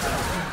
blood. my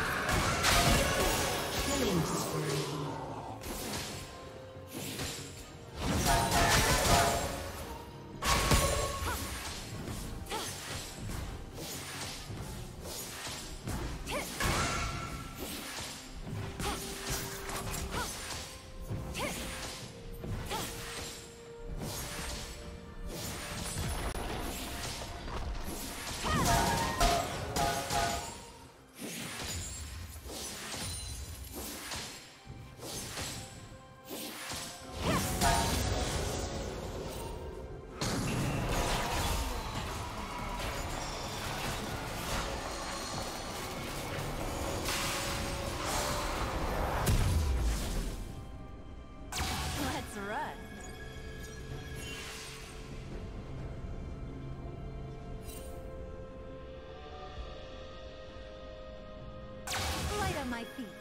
feet.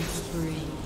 Killing spree.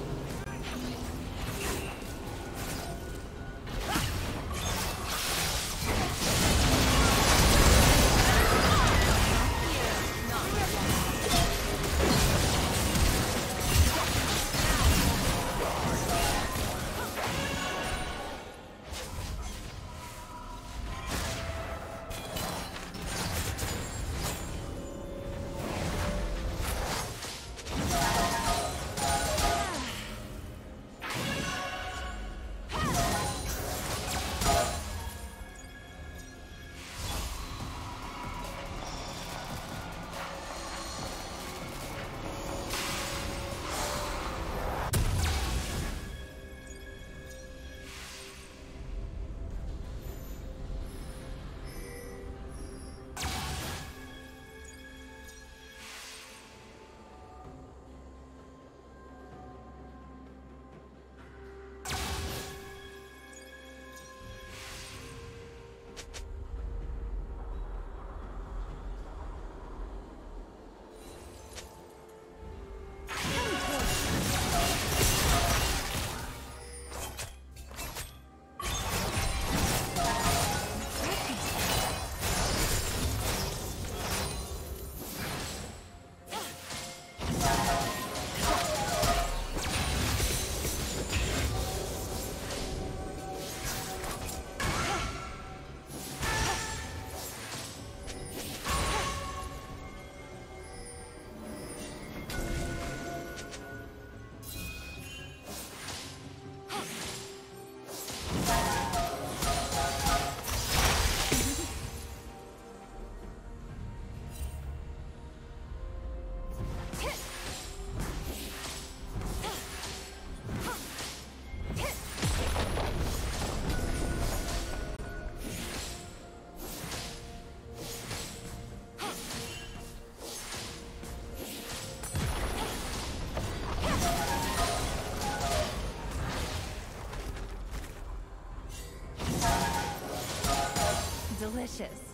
Delicious.